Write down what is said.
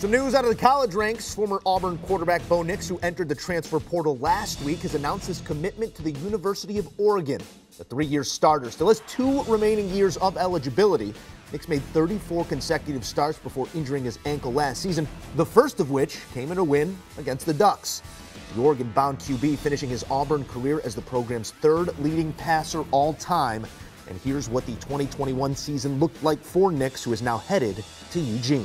Some news out of the college ranks. Former Auburn quarterback Bo Nix, who entered the transfer portal last week, has announced his commitment to the University of Oregon. The three year starter still has two remaining years of eligibility. Nix made 34 consecutive starts before injuring his ankle last season, the first of which came in a win against the Ducks. The Oregon bound QB finishing his Auburn career as the program's third leading passer all time. And here's what the 2021 season looked like for Nix, who is now headed to Eugene.